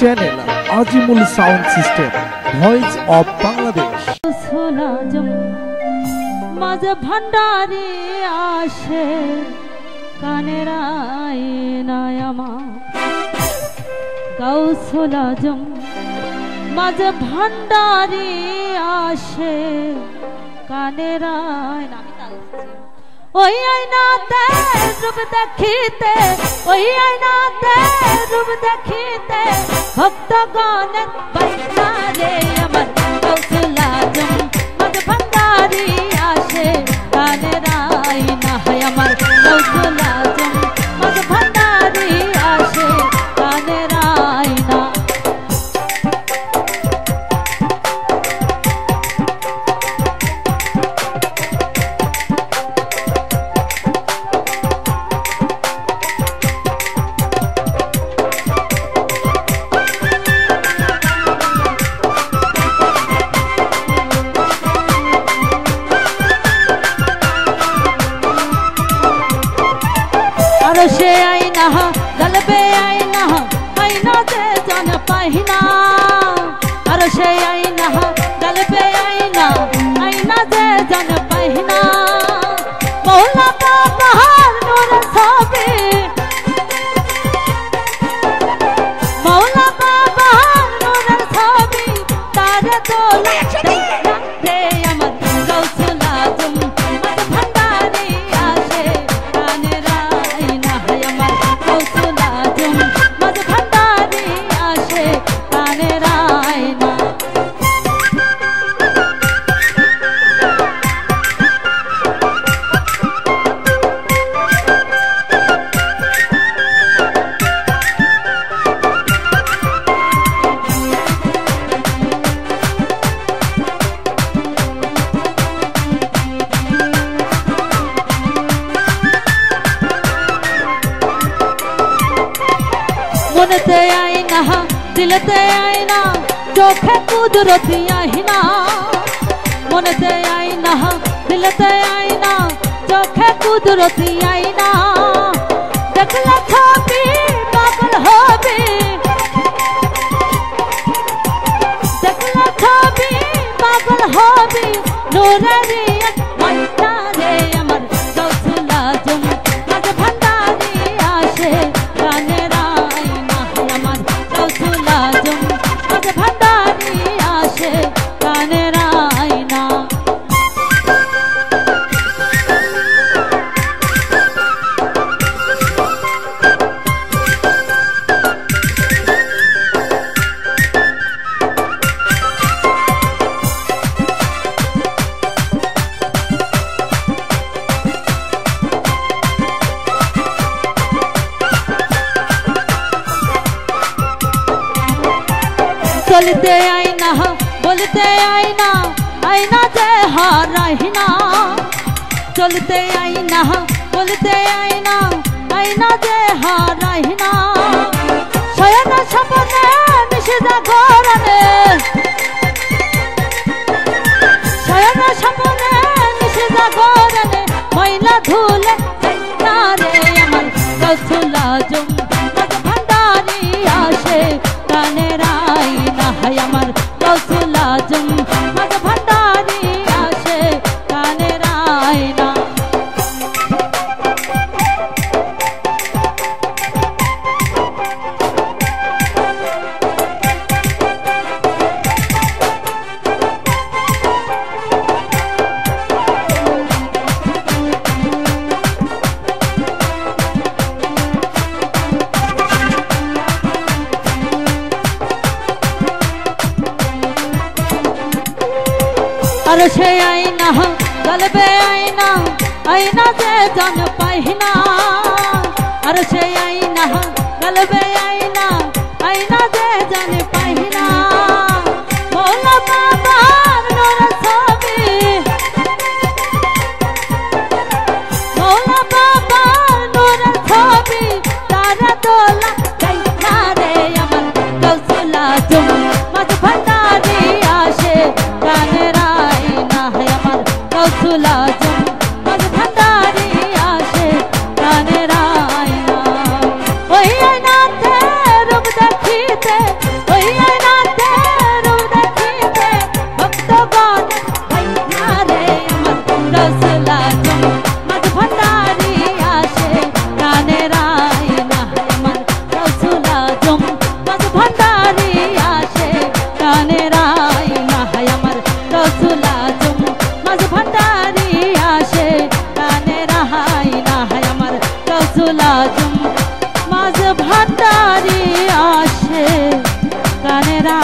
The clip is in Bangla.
Azimul sound system, voice of Bangladesh মাঝে ভান্ডারি আসে, কানের আয়নায় আমার গাউসলাজম মাঝে ভান্ডারি আসে, কানের আয়না। ওই আয়নাতে রূপ দেখিতে ওই আয়নাতে রূপ দেখিতে ভক্ত গণের বাইনারে পাহিনা আরও সে मन ते आई ना दिल ते आई ना चोखे कुदरत आई ना मन ते आई ना दिल ते आई ना चोखे कुदरत आई ना देख लखा भी पागल हो भी देख लखा भी पागल हो भी नूर চলতে আইনা বলতে আইনা আইনা যে হারাইনা চলতে আইনা বলতে আইনা আইনা যে হারাইনা শয়ন সপনে নিষেধা গরনে শয়ন সপনে নিষেধা গরনে ময়লা ধুলে রে আমার। কৌশলা জম राजम আর সে আইনা গলবে আইনা আইনা যে জন পাইনা আর সে আইনা গলবে লাজুম মাঝ ভাতারে আসে কানেরা